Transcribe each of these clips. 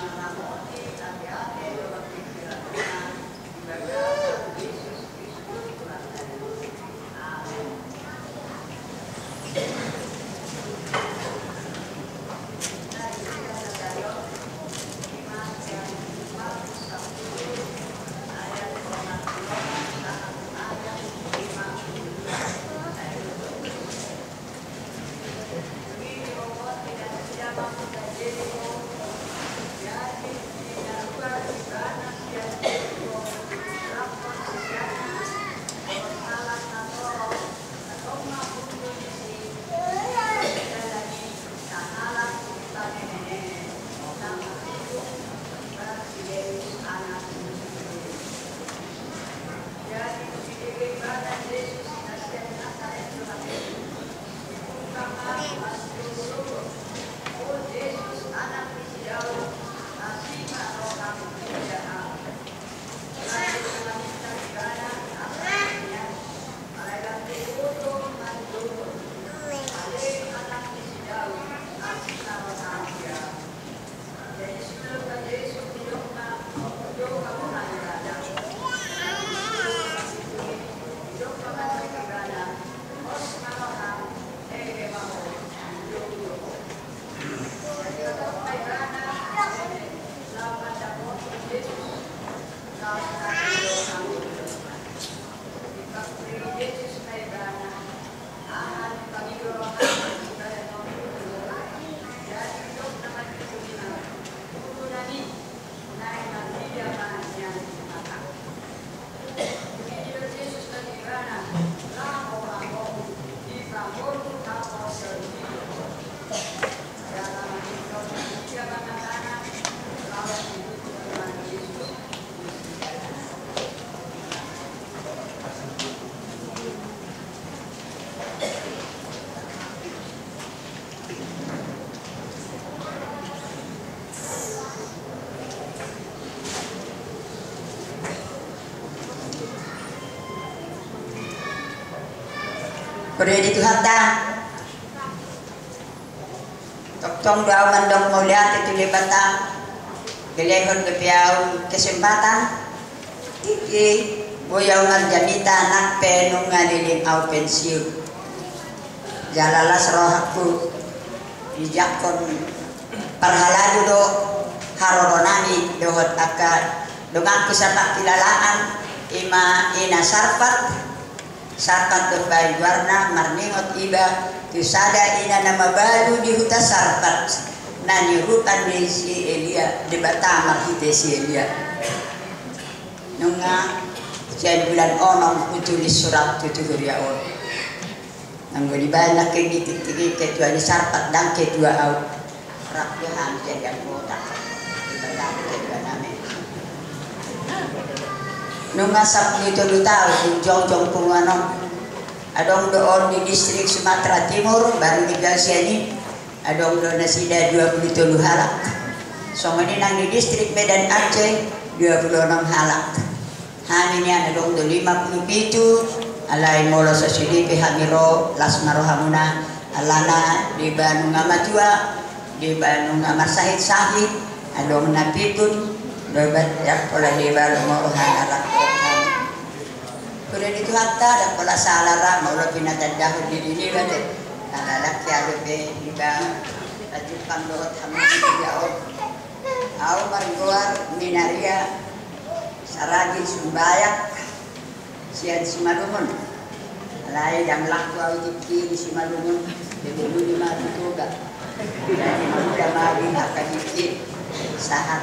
on the level Pwede dito hata. Toktong daw mandong mulia tito libata. Gilehon kepiaw kesempatan. Iki buyaw nganjanita nakpe nung ngalilin au pensiun. Jalalas rohaku ijakon parhalado do haroronani dohot akad dengan kisapak kilalaan ima ina sarpat sarpat do bayi warna marningot iba kisada ina nama baru di huta sarpat nani hutan di si Elia di Batamar hite si Elia. Nunga siya bulan onom utulis surat tutuhur ya on. Nanggo di bana ke gitik tigi ke tua di sarpat dan ke tua au rakyahan jadi ang kota di bana ke tua name nung asap nito lutaw kung jong jong kung ano adong doon di distrik Sumatera Timur baru tinggal sini adong doon na sida 27 halak. So nang di distrik Medan Aceh 26 halak. Haninya adong do 57 alay molo sa silipi hamiro las marohamuna alana di Bandung Amatua di Bandung Amasahit Sahit adong napitun dobat yak pola hiba lumoro hangarak Kuda itu hatta dan pola salara maulo pinatadahu di dini bade alalak ya lebe iba ajukan dohot hamun yaot au margoar minaria saragi sumbayak sian si malumun alay yang laku au jipki si malumun debulu di malu tuga dan maluda magi hakadiki sahat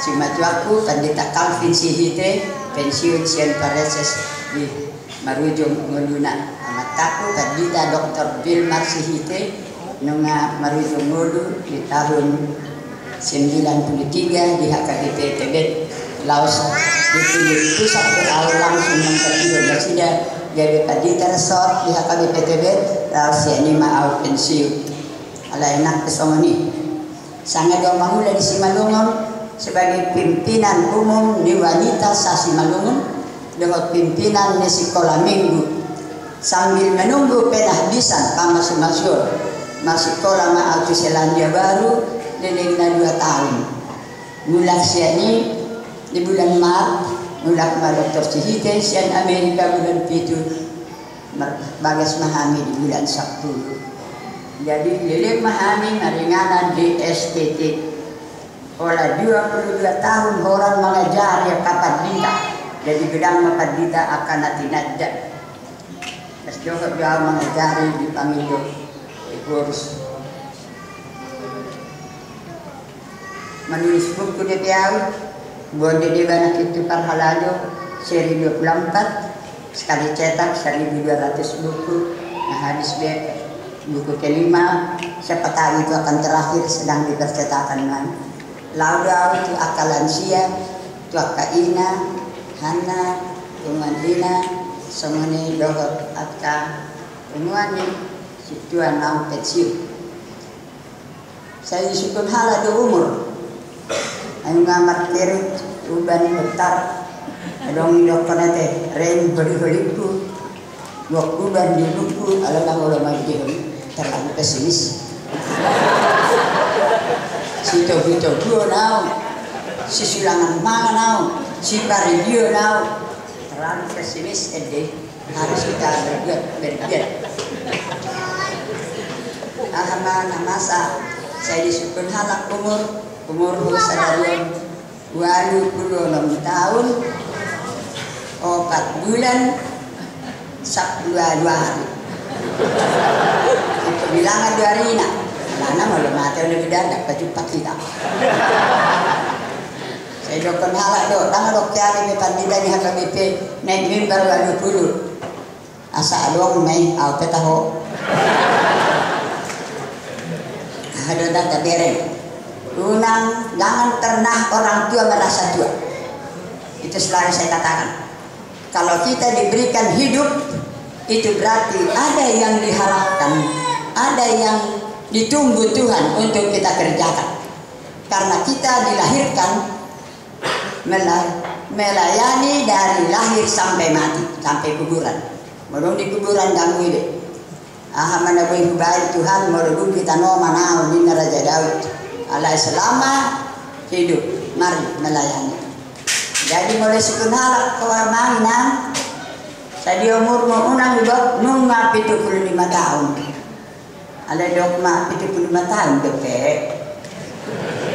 Simatu aku tandita Calvin Sihite pensiun sian pareses di marujung nguluna amat aku tandita Dr. Bilmar Sihite nunga marujung ngulu di tahun 93 di HKBP Tebet Laos. Dipilih pusat PAU langsung mengkajian bersida jadi tandita resort di HKBP Tebet Laos siani maau pensiun. Ala enak pesongoni sangat dong mahula di Simalungon sebagai pimpinan umum di wanita Sasi Malungun dengan pimpinan di sekolah minggu sambil menunggu penahbisan sekolah ma'atu Selandia Baru lelengna dua tahun. Mula ini di bulan Maret, mula kema Dr. Cihite, sian Amerika bulan itu bagas mahami di bulan Sabtu. Jadi leleng mahami maringanan di STT. Oleh 22 tahun orang mengajar ya kapan dita. Jadi gedang makan dita akan nanti nadda. Terus juga mengajari di pamilu. Kurus menulis buku di Piau buat di banyak itu parhalayo seri 24 sekali cetak 1200 buku nah habis buku kelima siapa tahu itu akan terakhir sedang dipercetakan man lauda itu akalan sia itu akaina Hana Tuan Lina semuanya dohot atka. Semuanya situan nau pensiun saya disukun hala do umur. Ang nga martirit uban bentar adong idok ko nate ren beri-beri ku wak uban di buku alam ang ulo magdihon terlalu pesimis si tobi tobi nao si sulangan mga nao si paridio nao terlalu pesimis ede harus kita berbuat berbuat. Ahama namasa saya disebut halak umur. Umur sadarian walu puluh enam tahun. Empat bulan sak dua dua hari bilangan dua hari nak mana malu mati oleh bidang tak kecupat kita saya dokter halak dok tangan dokter hari mepan tidak di HKBP naik mimbar walu puluh asa dong main au petaho ada data bereng Unang, jangan pernah orang tua merasa tua. Itu selalu saya katakan. Kalau kita diberikan hidup, itu berarti ada yang diharapkan, ada yang ditunggu Tuhan untuk kita kerjakan. Karena kita dilahirkan melayani dari lahir sampai mati, sampai kuburan. Belum di kuburan kamu ini. Ah, mana baik Tuhan, mau kita no mana di Raja Daud alai selama hidup mari melayani jadi mulai sekunala kau mainan saya umur mau unang juga puluh lima tahun ada dokma pitu puluh lima tahun dope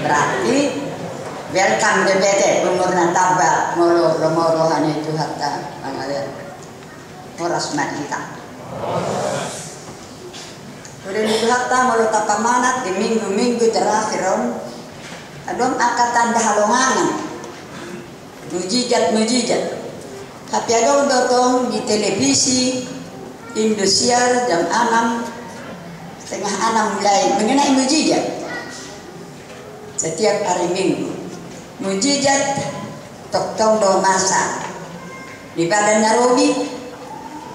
berarti welcome DPT umur nataba moro moro hanya itu hatta mengalir horas kita Udah itu hatta mulut tapamanat di minggu-minggu terakhir om. Adom akan tanda halongangan. Mujijat-mujijat. Tapi adom dotong di televisi Indosiar jam 6 setengah enam mulai mengenai mujijat setiap hari minggu. Mujijat toktong do masa. Di badan Narobi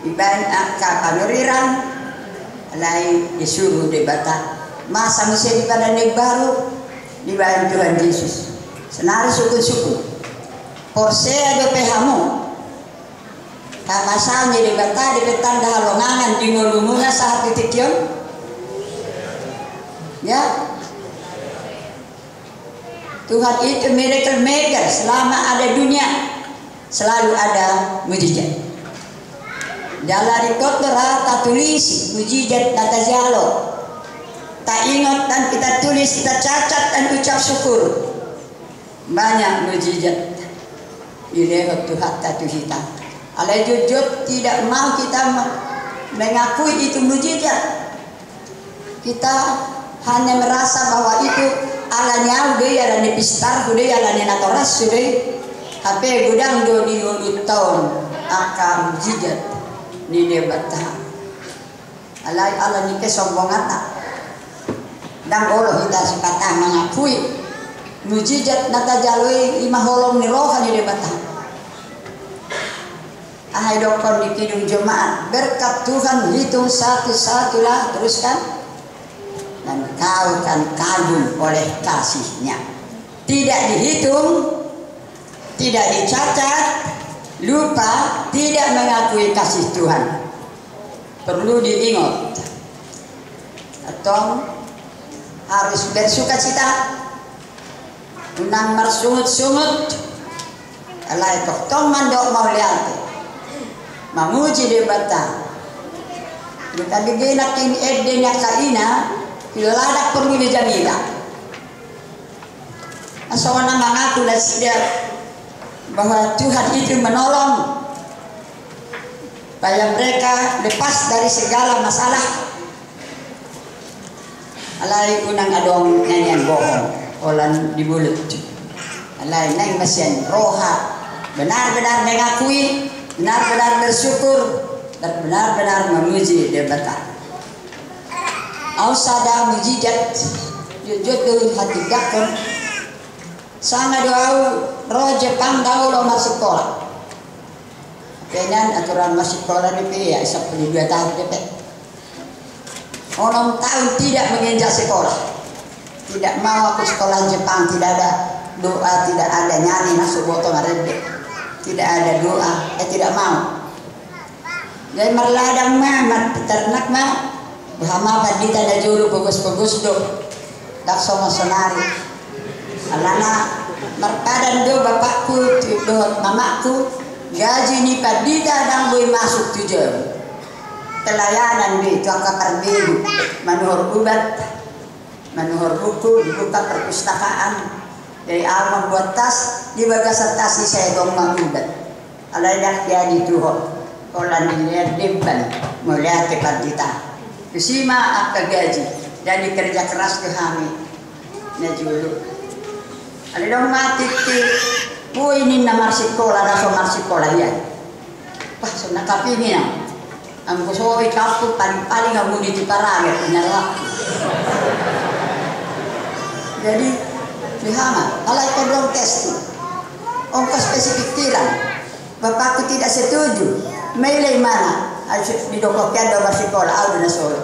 di badan Kapanuriran lain disuruh debata masa mesti di pada baru di bahan Tuhan Yesus. Senari suku-suku porse ada pehamu kama sami di bata di petanda halongangan di ngulumuna saat titik yon ya Tuhan itu miracle maker selama ada dunia selalu ada mujizat Dalari kotora tak tulis mujizat data jalo. Tak ingat dan kita tulis, kita cacat dan ucap syukur. Banyak mujizat. Ilewat Tuhan tak kita. Alai jujur tidak mau kita mengakui itu mujizat. Kita hanya merasa bahwa itu alanya udah ya dan pistar udah ya dan natoras sudah. Tapi gudang do di tahun akan mujizat nini bata alai ala ni kesombong ata dan Allah kita sepatah mengakui mujizat nata jalui lima holong ni roha di debata ahai dokon di kidung jemaat berkat Tuhan hitung satu-satu lah teruskan dan kau akan kagum oleh kasihnya. Tidak dihitung tidak dicatat lupa tidak mengakui kasih Tuhan. Perlu diingat. Atau harus bersuka cita. Unang marsungut-sungut alay tong mandok mauliate mamuji de bata kita digenak ini edde nya kaina kilaladak perlu jamila asawana dan sidak bahwa Tuhan itu menolong supaya mereka lepas dari segala masalah. Alai unang adong nyanyian bohong olan di mulut. Alai nang mesin roha. Benar-benar mengakui benar-benar bersyukur dan benar-benar memuji debata ausada mujizat jujur hati dakon sama doa roh Jepang dahulu masuk sekolah Kenyan aturan masuk sekolah ini ya sepuluh dua tahun DP Orang tahun tidak menginjak sekolah. Tidak mau aku sekolah Jepang, tidak ada doa, tidak ada nyanyi masuk botol meredek. Tidak ada doa, eh tidak mau. Jadi merladang mah, peternak mah, Bahama pandita ada juru bagus-bagus do. Tak sama sonari. Alana merpadan do bapakku, do mamaku, gaji ni padita dan boleh masuk tujuan telayanan di Tuaka Perbiru manuhur ubat manuhur buku dibuka perpustakaan. Dari awal membuat tas di bagas tas di saya dong ubat. Alayak dia di tuho kolan dilihat dimpan melihat tepat kita kusima apa gaji. Dan kerja keras ke kami na julu ada dong mati ti Bu ini nama sekolah, rasa sekolah ya. Wah, sudah kapingin ang gusto ko ikaw paling-paling ang ngunit iparagat pinarwak. Jadi, lihama, kalau itu belum testi, ongko spesifik tiran, bapakku tidak setuju, mailay mana, didokoknya do sekolah, audo na solo.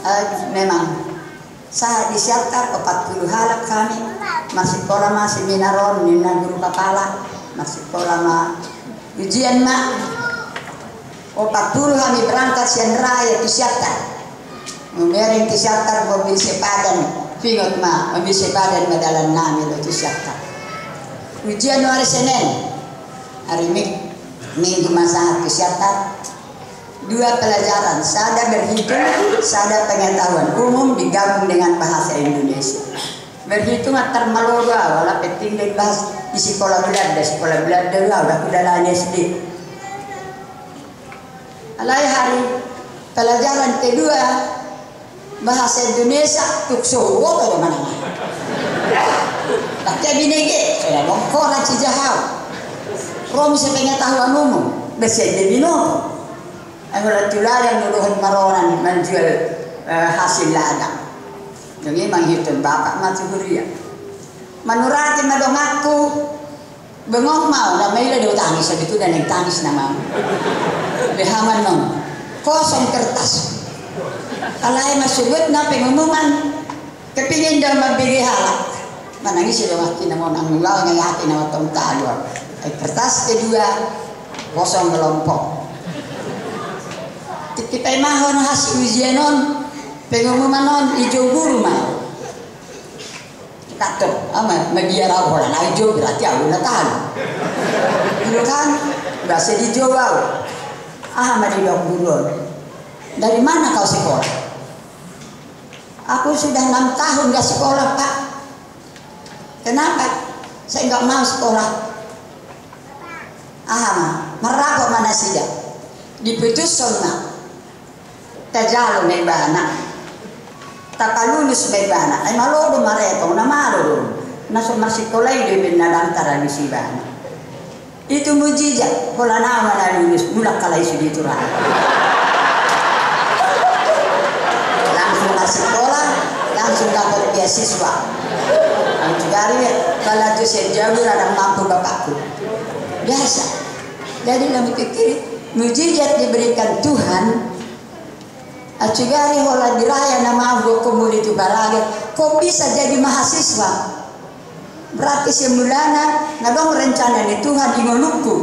Uh, memang saya disiapkan 40 halak kami masih sekolah masih minaron nina guru kepala masih sekolah ma ujian Opat dulu kami berangkat siang raya kisiatan. Memering kisiatan mobil sepadan. Pingot ma, mobil sepadan madalan namin lo kisiatan. Ujian hari Senin. Hari Minggu, minggu masa kisiatan. Dua pelajaran, sada berhitung, sada pengetahuan umum digabung dengan bahasa Indonesia. Berhitung antar maloga, wala penting bahas di sekolah Belanda, sekolah Belanda lah, udah kudalanya sedih Alai hari pelajaran kedua bahasa Indonesia tukso woto mana mana. Tak binege, saya mongkora cijahau. Rom sa pengetahuan umum, besi de bino. Ang wala tularan nuluhan maronan menjual uh, hasil ladang. Jadi manghitung bapak mati huria. Manurati madong aku. Bengok mau na may lado tangis sa dito dan nagtangis na mau nong kosong kertas. Alay masugot na pengumuman kepingin daw mabili halak. Manangis sila wakti na mo nang nulaw ng yati na watong ay kertas kedua kosong kelompok kita mahon hasil ujian non pengumuman non ijo guru mah Tato, ama magiara ko na ijo berarti aku na tahu. Itu kan bahasa di Jawa. Ahmad Burun. Dari mana kau sekolah? Aku sudah enam tahun gak sekolah pak. Kenapa? Saya nggak mau sekolah. Ahmad, merapok mana saja. Diputus sama. Tajalo may bana. Takalulus may bana. Ay malodo mareto na malo. Nasa masikola yung binadang tara ni si bana itu pola nama na lulus mulak kalai sudi turah langsung masuk sekolah langsung dapat beasiswa itu dari balatu sejauh ada mampu bapakku biasa jadi dalam pikir mujizat diberikan Tuhan Acugari hola diraya nama aku kemuli itu baraga kok bisa jadi mahasiswa? Berarti semulana ngadong rencana ni Tuhan di ngoluku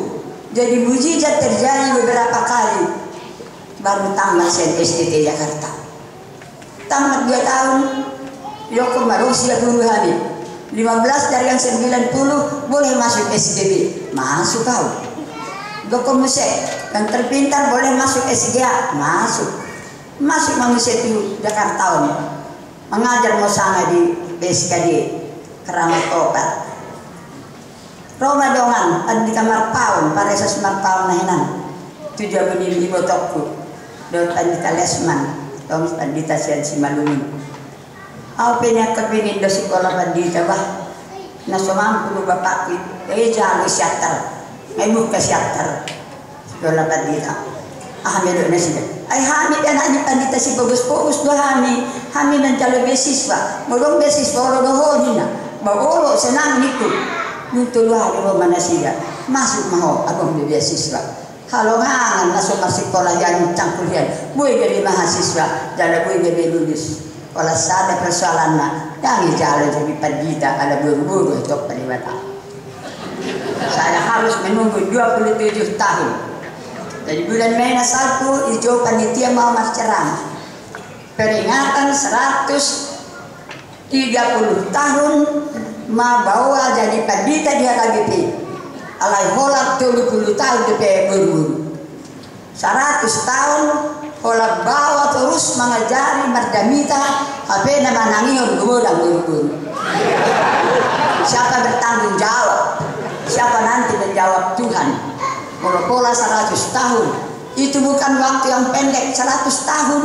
jadi mujizat terjadi beberapa kali. Baru tamat sen STT Jakarta. Tamat dua tahun Yoko Marusia guru kami 15 dari yang 90 boleh masuk SDB masuk kau Doko Musek yang terpintar boleh masuk SGA masuk. Masuk manusia itu Jakarta ini mengajar mau sama di BSKD keramat obat. Roma dongan di kamar paun pada esas paun nahinan tujuh benih di botokku. Dot andita lesman. Dong andita sian si malumin Aku punya kepingin do sekolah pandita bah? Na sumampu bapak eh jangan siater may buka siater sekolah pandita ah medo na sila ay hamid yan ani pandita si bagus bagus do hami. Hami nan jalo beasiswa molong beasiswa oro do honi na bagolo senang niku nutulo hari mo manasida masuk maho abang di beasiswa kalau ngangan masuk masuk sekolah yang cangkulian boy jadi mahasiswa jala boy jadi lulus kalau ada persoalan na yang jalan jadi pandita ada buru-buru itu pelimata saya harus menunggu 27 tahun. Dari bulan Mei satu hijau panitia mau ceramah peringatan 130 tahun ma bawa jadi pandita dia lagi pi alai holak tulu puluh tahun di buru 100 tahun holak bawa terus mengajari mardamita apa nama nangion gumudang buru-buru siapa bertanggung jawab siapa nanti menjawab Tuhan? Kalau pola 100 tahun itu bukan waktu yang pendek 100 tahun.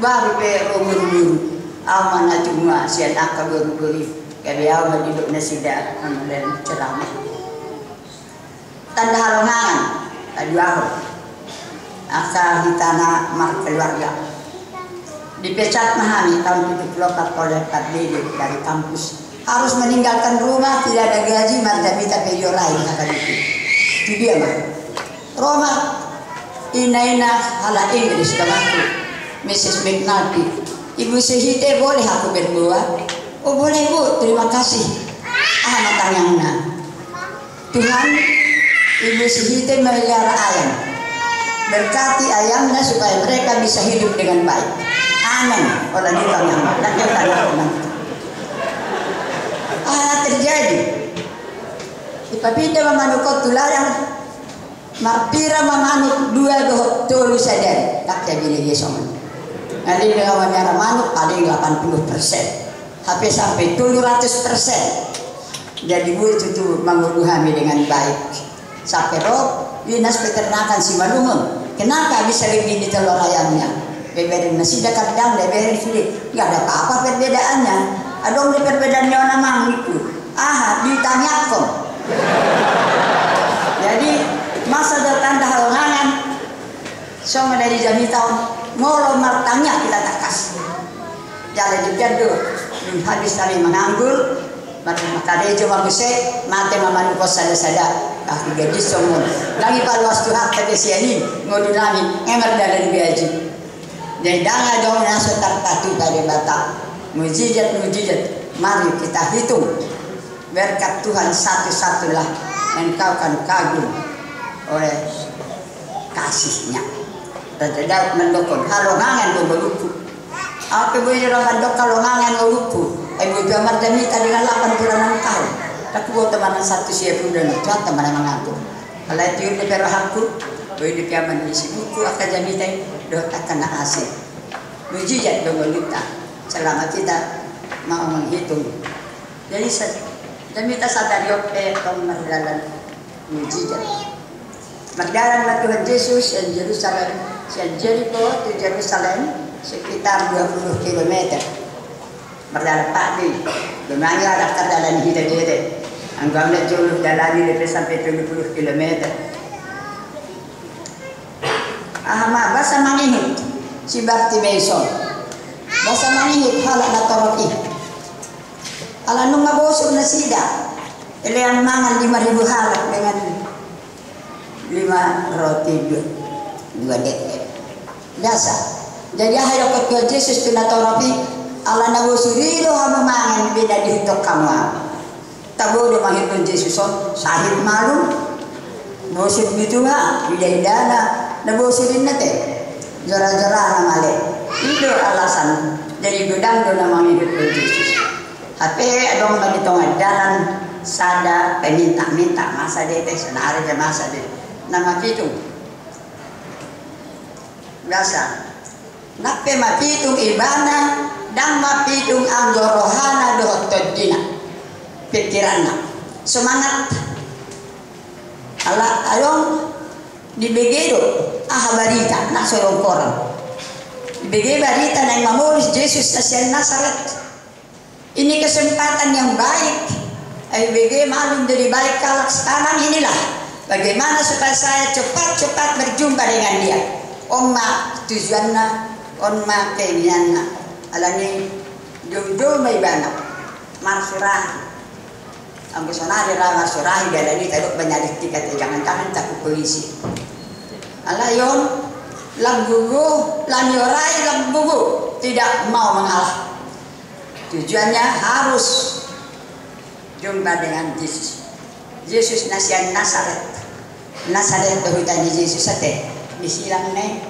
Baru pe umur-umur amanah cuma sian aka buru-buru kaya awa duduk nasida dan ceramah. Tanda halangan tadi aku aka di tanah mar keluarga. Dipecat mahami tahun 74 oleh Pak dari kampus harus meninggalkan rumah tidak ada gaji marjabita perio lain kata itu itu dia mah Roma inaina hala Inggris kawanku Mrs. McNulty. Ibu sehite boleh aku berdua Oh boleh bu. Terima kasih. Ah matangnya Tuhan Ibu sehite melihara ayam. Berkati ayamnya supaya mereka bisa hidup dengan baik. Amin. Oleh di yang dan kita ah terjadi Ipapita mamanukot tulayang marpira mamanuk dua doh tolu saja tak jadi dia sama. Nanti dengan menyara manuk paling 80 persen. Tapi sampai 700 persen. Jadi gue itu tuh menguluhami dengan baik. Sampai roh dinas peternakan si Malumun. Kenapa bisa di telur ayamnya? Beberin nasi dekat dan beberin sulit. Gak ada apa-apa perbedaannya. Adong di perbedaannya orang mang itu. Ah, ditanyakan jadi masa datang halangan sama dari jami tahun ngolo martanya kita takas jalan juga tuh habis tadi menganggur maka maka dia cuma bisa mati mama nuko sada sada kaki gaji somun lagi pada waktu hak tadi siani ngodu nami emar dari biaji jadi danga dong naso tertatu pada bata mujizat mujizat. Mari kita hitung. Berkat Tuhan satu-satulah engkau kan kagum oleh kasihnya. Tidak mendukung. Kalau ngangen gue meluku apa boleh orang dok kalau ngangen meluku ibu jamar demi tadi dengan 8 bulan tahun. Tak buat teman satu siap udah tuh teman yang mengaku kalau itu di perahku boleh di kiaman isi buku akan jami tadi doa akan hasil mujizat luta selama kita mau menghitung jadi demi ta sadar yok e tong magdalan mujizat. Magdalan na Tuhan Yesus sa Jerusalem, sa Jericho to Jerusalem, sekitar 20 km. Magdalan pa di. Dumani ada kadalan hita dede. Hanggang na juluh dalani lepe sampai 70 km. Ahma basa manihit si Bartimason. Basa manihit halak na toroki. Ala nung maboso na sida. Ili ang mangan lima ribu halak dengan lima roti dua, dua dek. Biasa. Jadi ayo ketua Yesus tunatoropi ala na usurido hama mangan beda dihitok kamu. Tabo do mahipun Yesus on sahib malu. Bosud gitu ha, ida idana, na bosurin na te. Jora-jora na mali. Itu alasan. Jadi gudang do na mahipun Yesus. Tapi adong bagitong adaran sada peminta-minta masa dete senari masa dete nama pitung biasa. Nape mapitung ibana dan mapitung ang rohana dohot todina pikiran semangat. Ala ayong dibegedo ah barita na sorong koran dibege barita na mamulis Jesus na siya Nazaret ini kesempatan yang baik ay bigay malum dari balik kalak sekarang inilah Bagaimana supaya saya cepat-cepat berjumpa dengan dia? Oma tujuannya, oma keinginannya. Alani jodoh may bana. Marsurah. Ang gusto na nila marsurahi dahil ni tayo banyalit tikat jangan jangan takut polisi. Lambugu, lanyorai lambugu tidak mau mengalah. Tujuannya harus jumpa dengan Yesus. Yesus nasihan Nazaret. Nazaret dahutan ni Yesus ate. Disilang ne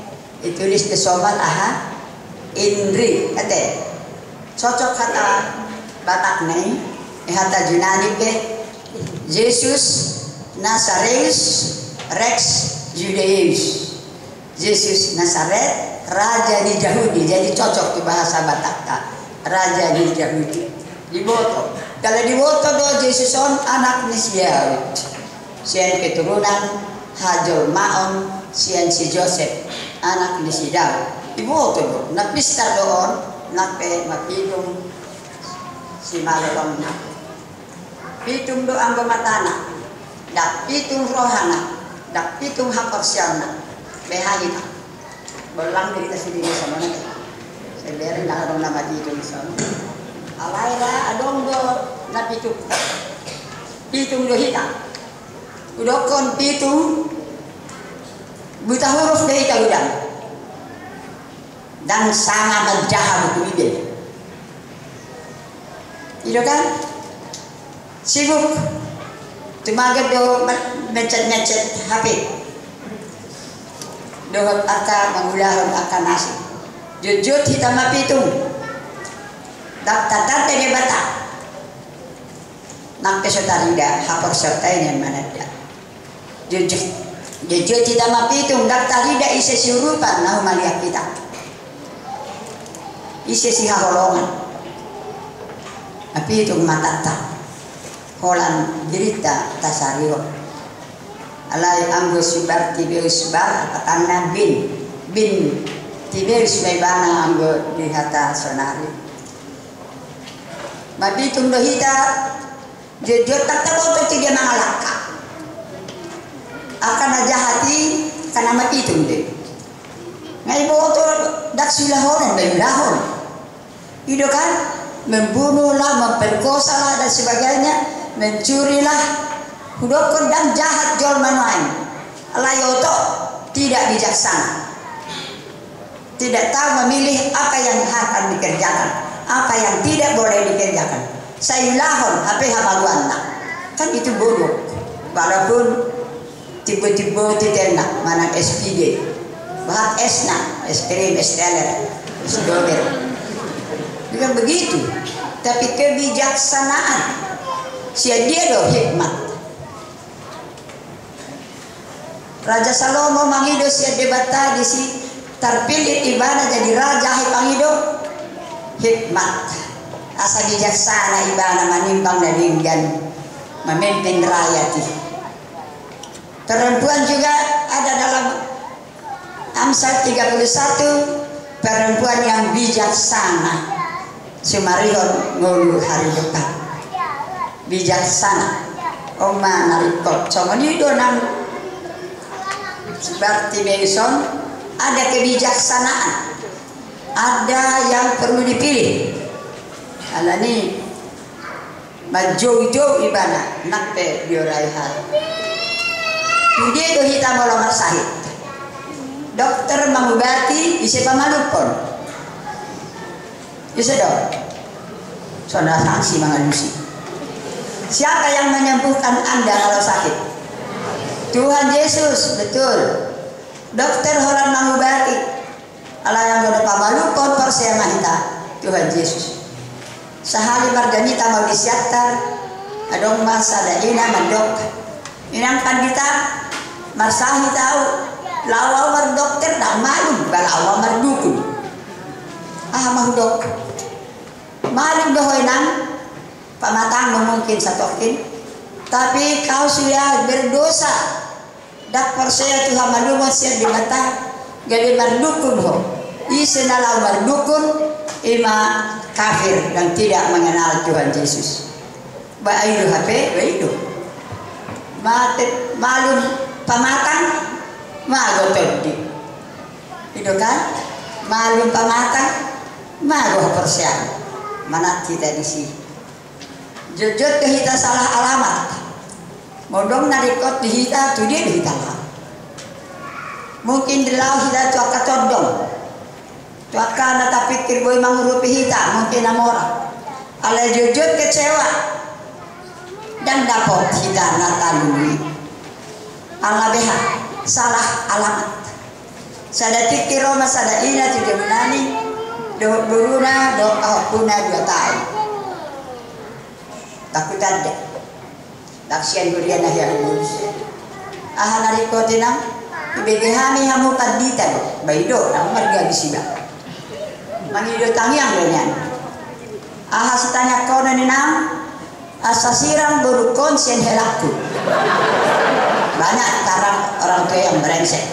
itulis di sobat aha indri ate. Cocok kata Batak ne ihata Yunani pe Yesus Nazareus Rex Judeus. Yesus Nazaret Raja di Yahudi. Jadi cocok di bahasa Batak Raja di Yahudi. Diboto. Kalau diboto do Yesus on anak ni siya siyan keturunan Hajol Maon siyan si Joseph anak ni si Daud diboto do napistar doon nape mapilong si Malolong na pitung do ang gumatana dak pitung rohana. Dak pitung na behagi na belang kita sendiri sama nanti saya biarin lah orang nama itu di sana. Alaira adong do na pitung. Pitung do hita. Udokon pitung. Buta huruf deh kita udah dan sangat menjahat buku bibir itu kan? Sibuk. Tumagat do mencet-mencet HP dohot aka mangulahon aka nasi jujut hitam mapitung. Daftar tante bata. Nak kesotarida hapor sertai yang mana dia. Jujut jujut hitam daftar tidak isi siurupan nah maliak kita. Isi si haholongan. Tapi itu matata holan dirita tasario alay anggo subar tibeus bar katana bin. Bin tibeus may bana anggo dihata sonari. Mabitung dohita jujur tak taboto tiga mangalaka akan aja hati karena mabitung deh ngai boto dak silahon dan lahon itu kan membunuhlah, memperkosa lah dan sebagainya, mencurilah, hudokon dan jahat jual manuain. Layoto tidak bijaksana. Tidak tahu memilih apa yang akan dikerjakan, apa yang tidak boleh dikerjakan. Sayulahon, apa habaluan Kan itu bodoh. Walaupun tiba-tiba titenak mana SPD. Bahak esna, es krim, es teler, es doger bukan begitu tapi kebijaksanaan sia dia loh hikmat Raja Salomo mangido sia debata di si terpilih ibana jadi raja hipangido hikmat. Asa bijaksana ibana manimbang dan memimpin rakyat. Perempuan juga ada dalam Amsal 31 perempuan yang bijaksana. Sumarion ngulu hari depan. Bijaksana. Oma narikot Somoni donang seperti Mason ada kebijaksanaan ada yang perlu dipilih alani Majojo ibana biorai hal. Tudi do hita molo marsahit. Dokter mengobati isi pamalupon. Isi dok. Saudara sanksi mengalusi. Siapa yang menyembuhkan Anda kalau sakit? Tuhan Yesus, betul. Dokter orang mengobati. Allah yang ada pamalupon persiaman kita. Tuhan Yesus. Sahali marganita mau disiatar adong masa da ina mandok inang pandita marsahi tahu. Lawa mar dokter dah malum balawa mar dukun. Ah dok. Malum dohoy nang pamatang mungkin satokin tapi kau sudah berdosa dak persaya Tuhan siya di mata gali mardukun ho isenalaw mardukun ima kafir dan tidak mengenal Tuhan Yesus. Baidu HP, baidu. Mati malum pamatang, mago tadi. Itu kan? Malum pamatang, mago persian. Mana kita di sini. Jujur ke kita salah alamat. Modong narikot di kita, tu dia di kita Mungkin di laut kita cuaca condong. Tuaka na tapikir boy mangrupi hita mungkin amora. Ale jujur kecewa dan dapat hita natalui. Allah beha salah alamat. Sada tikiro masada ina tujuh menani do buruna do puna dua tahun. Takut ada. Taksian burian yang lulus. Aha narikotinam ibegehami hamu pandita baido nang marga bisibak mangido tangiang dengan ahas tanya kau nani nam asasirang berukon sen helaku banyak tarang orang tua yang brengsek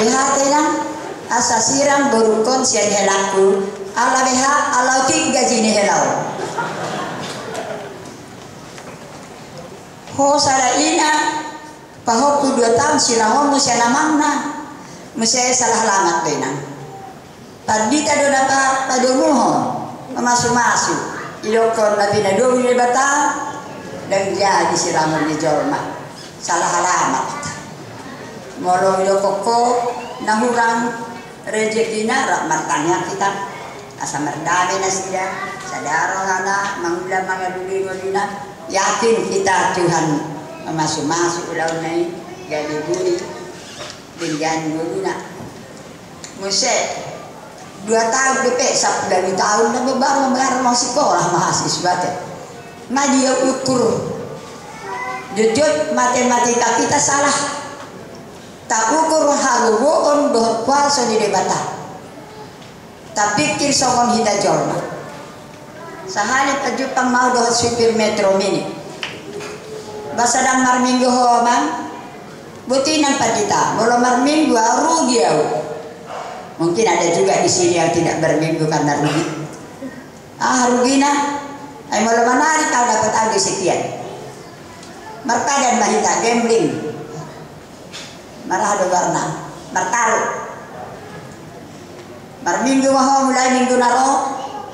lihat ya asasirang berukon sen helaku ala beha ala tiga jini helau ho sara ina pahoku dua tahun silahon musya namangna musya salah lamat benang Tadi tado napa padomuho masuk-masuk. Ilokon nabi na domi ni bata dan jadi siramun di jorma. Salah alamat. Molo ilokoko nahurang rezekina rak martanya kita asa merdame na sida sadaro hana mangula mga duli yakin kita Tuhan masuk-masuk ulau nai jadi buri dengan guluna Musa dua tahun DP satu dari tahun dan baru membayar mau sekolah mahasiswa teh nah dia ukur. Jujur matematika kita salah. Tak ukur haluwon doh kuasa di debata tak pikir sokon hita jorma sahani pajupang mau doh supir metro mini basadang marminggu homan butinan kita belum marminggu rugi aku Mungkin ada juga di sini yang tidak berminggu karena rugi. Ah rugi nah, ay malu manari kau dapat ambil sekian. Merta dan mahita gambling. Marah ada warna, mertaruh. Berminggu maho mulai minggu naro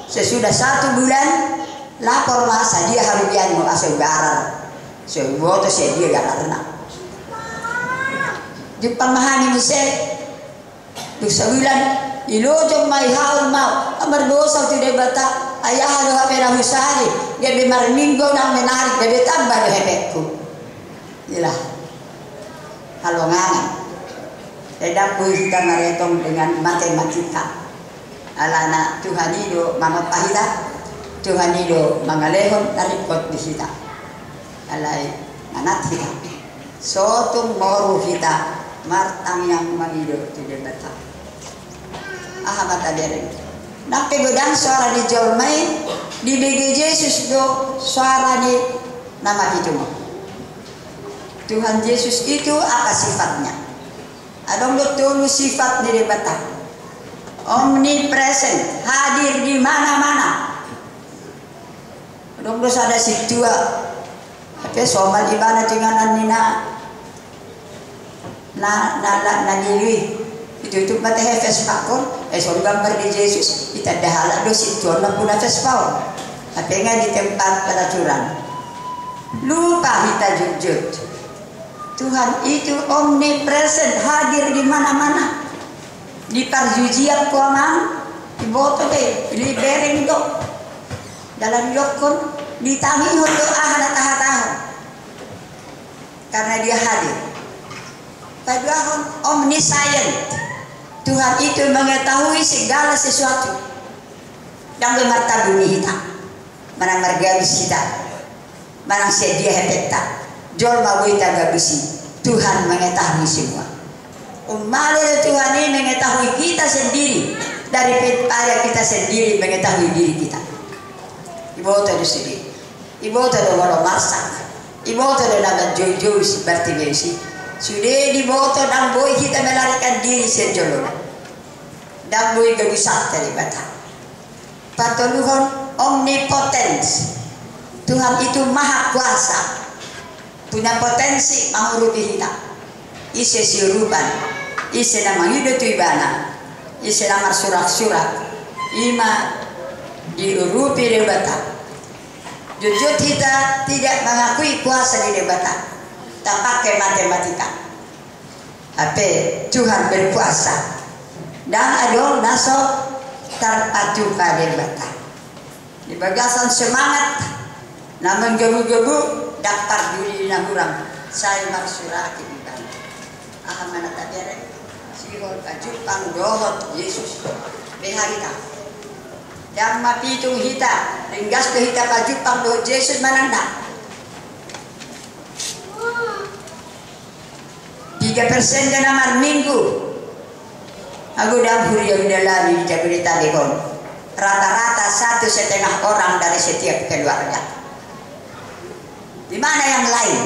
sesudah satu bulan lapor masa dia harugianmu asal garar. Sebuah saya dia gararna. Di pemahami misal Dugsawilan, ilojong may haon mau, amar dosa ti bata, ayah lo hape na husari, gabi marminggo nang menarik, gabi tambah lo hepekku. Ila, halongangan. Tidak pun kita meretong dengan matematika. Alana Tuhan itu mangot pahita, Tuhan itu mangalehon di kita. Alay manat kita. Sotung moru kita, martang yang mangido tidak betah. Ahmad Aderin. Nak pegodang suara di Jolmai di BG Yesus do suara di nama itu Tuhan Yesus itu apa sifatnya? Adong betul sifat di debata. Omnipresent, hadir di mana-mana. Adong dosa ada situa. Tapi somal ibana tinganan nina na na na, na, na itu mata hefes pakon eh so gambar di Jesus kita dahala do si tuan na puna fes pao Apenga di tempat pelacuran. Lupa kita jujur. Tuhan itu omnipresent, hadir di mana-mana. Di parjujian kuamang, di boto deh, di bereng do. Dalam yokon, ditangi untuk ahana tahatahon. Karena dia hadir. Padahal omniscient. Tuhan itu mengetahui segala sesuatu. Dan gemarta bumi kita. Manang margabis kita. Manang sedia hepeta. Jol mabuita gabisi. Tuhan mengetahui semua. Umale Tuhan ini mengetahui kita sendiri. Dari payah kita sendiri mengetahui diri kita. Ibu itu sendiri. Ibu itu walau masak. Ibu itu nama joy-joy seperti besi. Sudah diboto dan boy kita melarikan diri sejolong. Dan boy gak bisa terlibat. Patuluhon omnipotence. Tuhan itu maha kuasa. Punya potensi menghurupi kita. Ise siruban. Ise nama yudo tuibana. Ise nama surat-surat. Ima diurupi rebata. Jujur kita tidak mengakui kuasa di rebata tak pakai matematika. Tapi Tuhan berkuasa. Dan ada naso terpacu pada bata. Di bagasan semangat, namun gebu-gebu daftar diri na kurang. Saya marsuraki di bawah. Ah sihol kajupang dohot Yesus. Beharita. Dan mapitung hita, ringgas ke hita kajupang dohot Yesus mananda. tiga persen amar minggu aku dapur yang dalami di berita dekon rata-rata satu setengah orang dari setiap keluarga di mana yang lain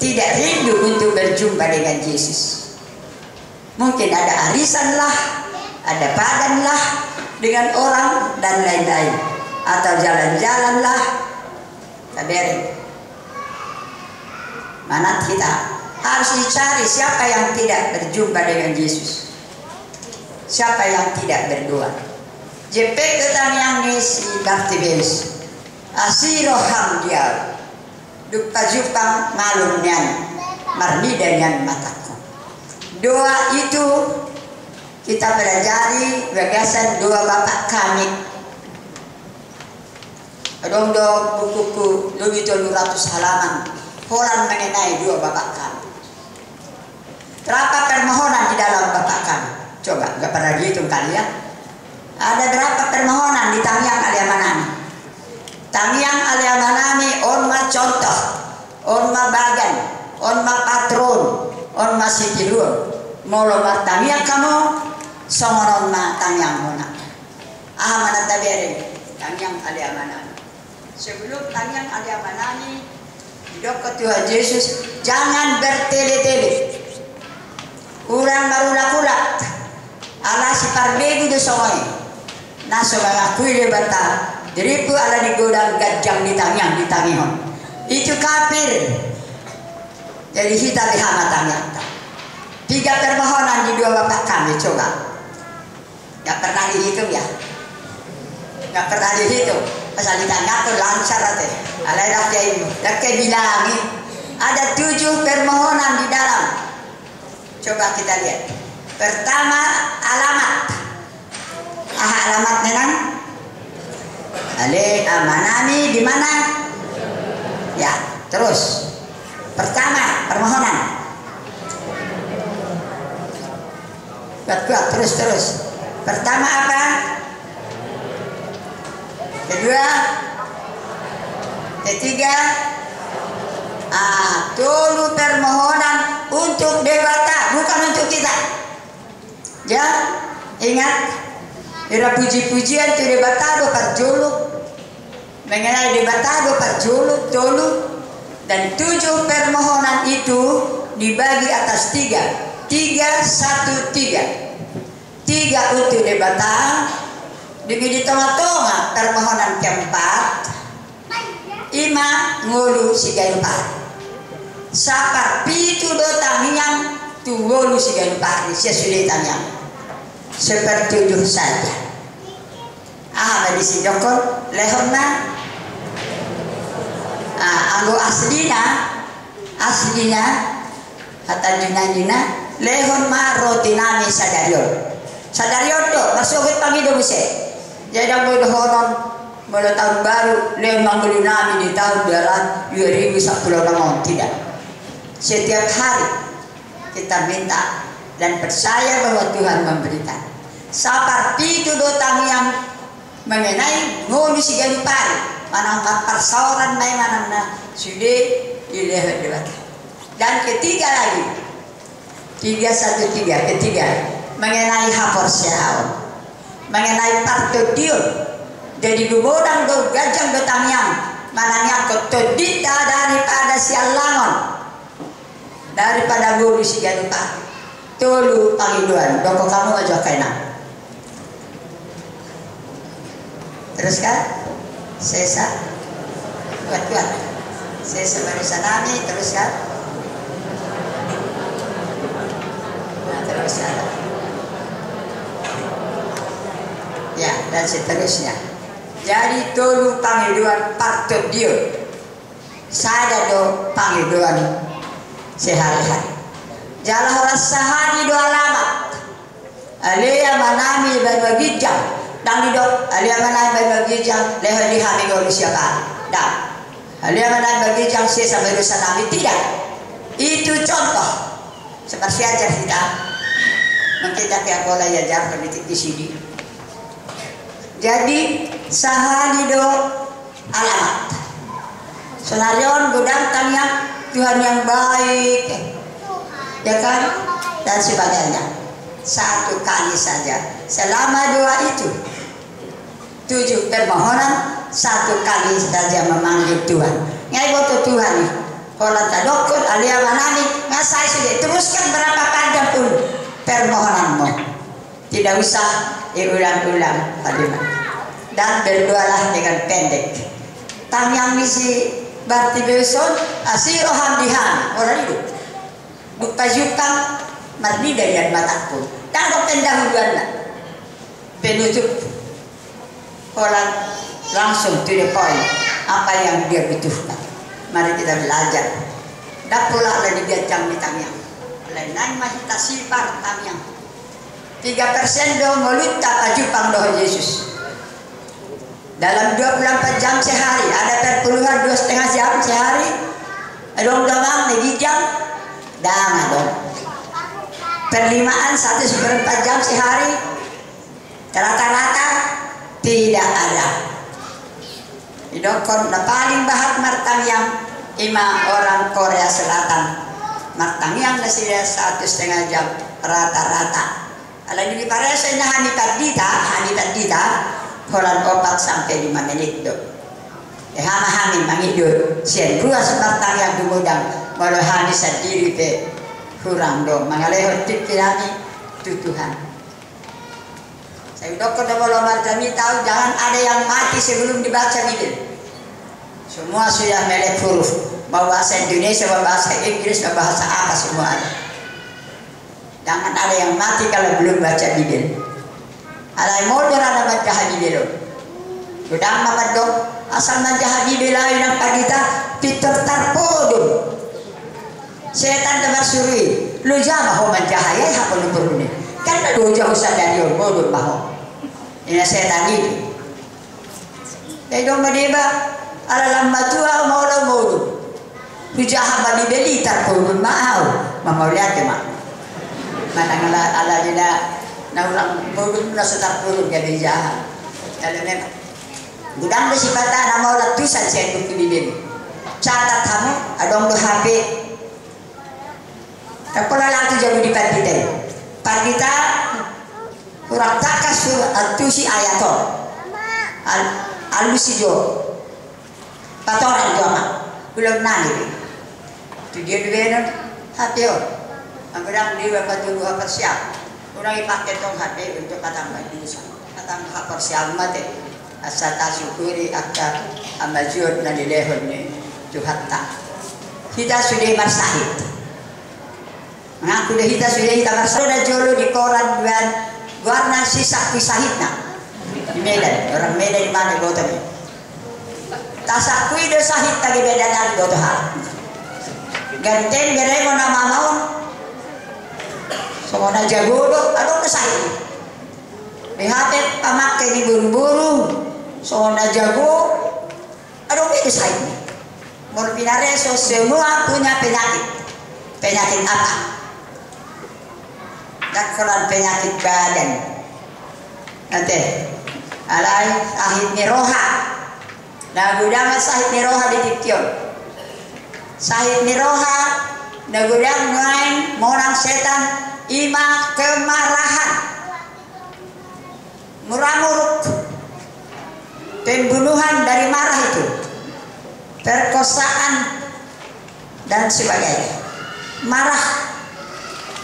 tidak rindu untuk berjumpa dengan Yesus mungkin ada arisan lah ada padan lah dengan orang dan lain-lain atau jalan-jalan lah taberin mana kita harus dicari siapa yang tidak berjumpa dengan Yesus. Siapa yang tidak berdoa. JP ketanyang si Bartimeus. Asiro ham dia. Dupa jupang malum nyan. Marni dengan mataku. Doa itu kita pelajari gagasan doa bapak kami. Dong bukuku lebih dari ratus halaman. Orang mengenai dua bapak kami. Berapa permohonan di dalam bapak kami? Coba, nggak pernah dihitung kali ya. Ada berapa permohonan di Tamiang Aliamanami? Tamiang Aliamanami onma contoh, onma bagan, onma patron, onma sitilur. Molo Tamiang kamu, songonon ma Tamiang mona. Ah mana tabere, Tamiang Aliamanami. Sebelum Tamiang Aliamanami, hidup Tuhan Yesus, jangan bertele-tele Urang marula-kulat. Ala si parbegu do songoy. Naso mga kuyle bata. Diri po ala ni godang gajang di tangyang di tangihon. Itu kafir. Jadi kita lihat matanya. Tiga permohonan di dua bapak kami coba. Gak pernah dihitung ya. Gak pernah dihitung. Pasal ditanya tuh lancar aja. Alai rakyat ini. Rakyat bilangi. Ada tujuh permohonan di dalam Coba kita lihat. Pertama alamat. Ah alamat nenang. Ale amanami di mana? Ya, terus. Pertama permohonan. Kuat-kuat terus terus. Pertama apa? Kedua, ketiga, ah, tulu permohonan untuk dewata bukan untuk kita. Ya, ingat, era puji-pujian tu debatado per julu, mengenai debatado per julu, tolu, dan tujuh permohonan itu dibagi atas tiga, tiga satu tiga, tiga untuk debata, demi di tengah-tengah permohonan keempat, ima ngulu si empat. Sapar pitu do tangiang Tunggu si pari sesulitannya seperti tujuh saja. ah badi si Joko lehon na ah anggo aslina aslina kata junanina lehon ma roti nami sadarion sadarion to masukit pangido buse jadi mo honon mula tahun baru lehon mangguli nami di tahun 2010 namun tidak. Setiap hari kita minta dan percaya bahwa Tuhan memberikan. Seperti itu dotang yang mengenai ngulu si pari. Manang persoalan may manang na dilehat debat dan ketiga lagi tiga satu tiga ketiga. Mengenai hapor siau mengenai partodio jadi gubodang do gajang do yang mananya kotodita daripada sialangon daripada guru si pari tolu pangiduan doko kamu aja kena teruskan sesa. Kuat kuat sesa barisan nami teruskan nah teruskan ya dan seterusnya. Jadi tolu pangiduan patut dia. Sada do pangiduan sehari-hari. Orang sehari do alamat. Alea manami berbagijang dang di dok alia manai bai bagi jang leha di hami go siapa? Dah. Alia manai bagi jang si sampai dosa tidak. Itu contoh. Seperti ajar kita tapi aku lah ya jar di sini. Jadi sahani do alamat. Senarion gudang tanya Tuhan yang baik. Ya kan? Dan sebagainya. Satu kali saja. Selama dua itu. Tujuh permohonan satu kali saja memanggil Tuhan. Ngai boto Tuhan kalau dokter alia manani ngasai sudah. Teruskan berapa panjang pun permohonanmu tidak usah diulang-ulang kalimat dan berdoalah dengan pendek. Tang yang misi berarti besok asiroham dihan orang itu buka jukang marni dari mataku dan kau pendahuluan penutup. Orang langsung to the point. Apa yang dia butuhkan. Mari kita belajar. Dak pula lagi dia jam mitangnya lain masih tasipar tamyang tiga persen do mulut tak pang do Yesus. Dalam 24 jam sehari ada perpuluhan dua setengah jam sehari dong damang lagi jam dan dong. Perlimaan satu seperempat jam sehari rata-rata tidak ada. Idokon na paling bahat martang yang ima orang Korea Selatan martang yang na sila satu setengah jam rata-rata. Ala di paresa na hani tadita hani tadita kolan opat sampai lima menit do eh hama hamin mangido sian kuas martang yang dumudang malah hani sendiri pe. Kurang do mangalehot tikirani tutuhan. Saya dokter Dabolo Marjani tahu jangan ada yang mati sebelum dibaca Bible. Semua sudah melek huruf. Mau bahasa Indonesia, mau bahasa Inggris, mau bahasa apa semua ada. Jangan ada yang mati kalau belum baca Bible. Ada yang modern ada baca Bible. Sudah makan dong. Asal Bible lain yang kita Peter Tarpodum. Setan tebar suri. Lu jangan mau mencahaya apa lu perlu Kan ada jauh sadar yo bodoh mau ina setan itu Ego madiba ala lamma tua maulo maulo Hujaha bali beli tarpurun ma'au Mamauliat ma Matangala ala jina na ulang maulo na sa tarpurun jadi jaha Kalau memang Gudang na si bata na maulat tusan siya kung kibibin Catat kamu adong do HP Kapola lang tu jago di pandita Pandita kurang takas atusi ayato al alusijo patoran joma belum nani tu dia dulu hati ang bilang di ba dulu apa siap. Kurang ipakai tong hati untuk kata di sana kata apa siap mate asata syukuri akta amajud na dilehon ni. Tuhan tak. Kita sudah marsahid mengaku dah kita sudah kita marsahid sudah jolo di koran dan warna si sakti sahidna Di Medan, orang Medan di mana Gotong? Tasakui do sahit tagi beda dari Gotong hal. Ganteng bere mo na mamaon. So mo na jagodo, ano ka sahit? Lihatin pamakai ni buru-buru. Na jago, ano ka sahit? Mau pinareso semua punya penyakit. Penyakit apa? Dakalan penyakit badan. Nanti, sahit ni roha. Nagudang sahit ni roha di tikyon. Sahit ni roha, nagudang ngain, monang setan, ima kemarahan. Murah-muruk. Pembunuhan dari marah itu. Perkosaan dan sebagainya. Marah.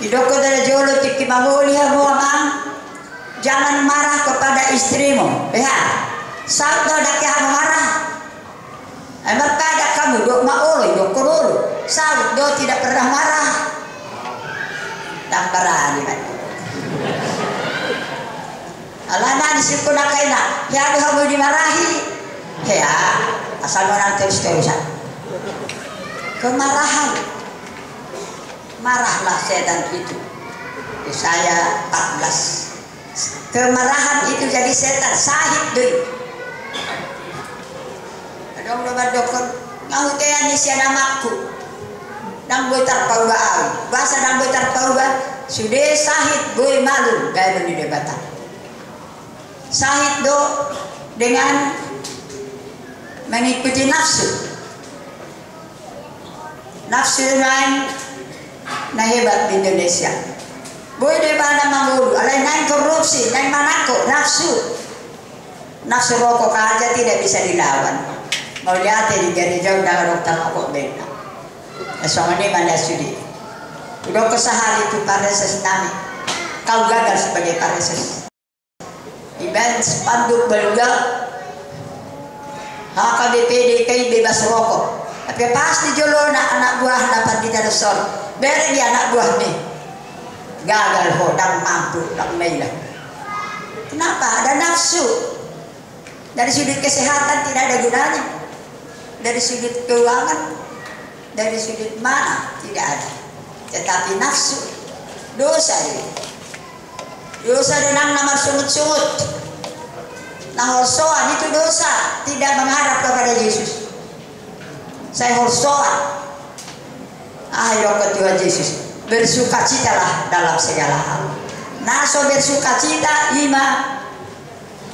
Idoko dari jolo tiki mamulia muamang. Jangan marah kepada istrimu. Lihat. Saat kau dak marah. Emang kada kamu dok maolo dok korolo. Saat do tidak pernah marah. Tak berani kan. Alana di situ nak kaina. Ya kamu dimarahi. Ya asal orang terus terusan. Kemarahan. Marahlah setan itu. Saya 14 kemarahan itu jadi setan sahid deh dong lo dokter ngahu teh ani sia namaku nang boy tarpau ba bahasa nang boy tarpau ba sudah sahid boy malu. Gaya di debatan sahid do dengan mengikuti nafsu. Nafsu lain nah hebat di Indonesia. Boy de bana mangulu alai naik korupsi naik manako nafsu nafsu rokok aja tidak bisa dilawan. Mau lihat di jari jauh dah dokter kok beda. Sama ini mana sudi udah kesahari itu pareses nami. Kau gagal sebagai pareses. Iban spanduk belga. HKBP DKI bebas rokok. Tapi pas di jolo anak, anak buah dapat di sor beri dia anak buah nih gagal hodang mampu tak mailah kenapa? Ada nafsu dari sudut kesehatan tidak ada gunanya dari sudut keuangan, dari sudut mana tidak ada. Tetapi nafsu, dosa ini. Dosa dengan nama sungut-sungut. Nah horsoan itu dosa, tidak menghadap kepada Yesus. Saya horsoan. Ayo ke Tuhan Yesus. Bersukacitalah dalam segala hal. Naso bersukacita ima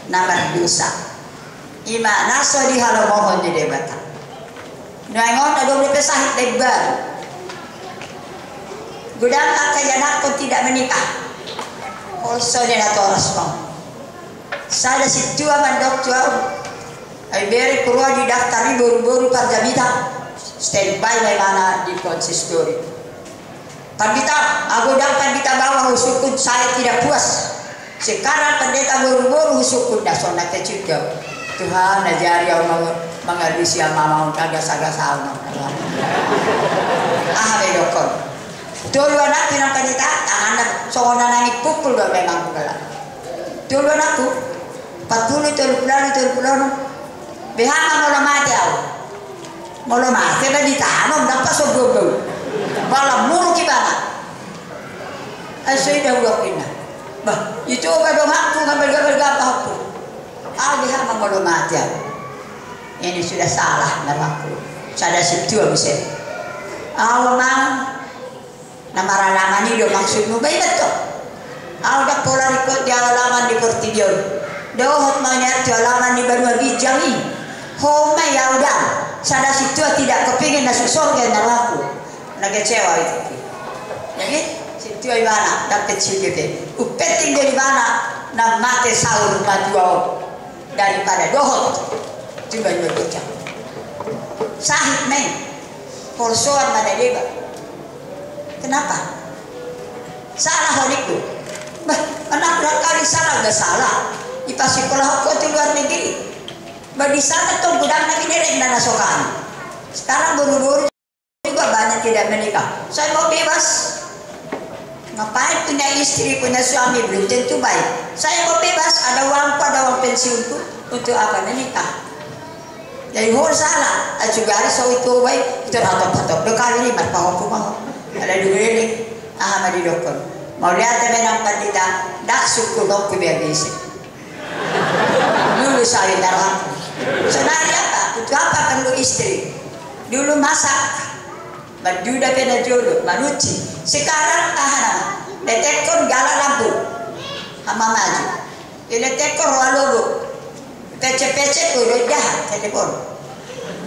nama dosa. Ima naso di halo mohon di debatan. Nangon ada beberapa sahid lebar. Gudang kaya ko tidak menikah. Also dia nato rasmo. Sada si tua mandok tua. Ay beri kurwa di daftari buru-buru parjamita. Standby may mana di konsistori. Pandita, aku dan pandita bawah husukun saya tidak puas. Sekarang pendeta buru-buru husukun dah sonat kecil Tuhan ajari Allah menghabisi mama kagak saga sauna ah bedokon dulu anak pinang kanita tangan songonan nangis pukul dua memang pula dulu anakku 40 telu bulan telu bulan behanga mau mati aku. Mau mati ba ditanam dapat sogogo malam mulu kibana ay sudah udah kina bah itu ba dong aku ngambil gambar gambar aku ah behanga mau mati aku ini sudah salah namaku. Sada situ bisa Allah mang nama ralaman do maksudmu baik betul. Allah dah pola ikut di alaman di Portidion dohot manyat di alaman di baru bijami home ya udah. Sada situ tidak kepingin masuk surga namaku. Nak kecewa itu. Jadi situ mana? Dah kecil gitu upeting dari mana? Nak mati sahur majuau daripada dohot. Juga nyuruh sahid neng korsoan pada deba kenapa? Salah honiku bah anak berat kali salah gak salah. Ipa sekolah kok di luar negeri. Bah di sana tuh gudang lagi derek dan asokan sekarang buru-buru juga banyak tidak menikah. Saya mau bebas Ngapain punya istri, punya suami belum tentu baik. Saya mau bebas, ada uangku, ada uang pensiunku untuk apa menikah. Jadi hor salah, juga hari so itu baik itu ratop ratop dekali ini mat pahok pahok. Ada dua ini, ah madi dokter. Mau lihat menang pandita, dak suku dok biar bisa. Dulu saya darah. Sebenarnya apa? Untuk apa perlu istri? Dulu masak, Berjuda kena jodoh, manuci. Sekarang tahan Detekor gala lampu. Hama maju. Detekor walogo. Pece-pece udah jahat telepon.